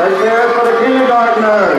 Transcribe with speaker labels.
Speaker 1: Let's hear it for the kindergartners.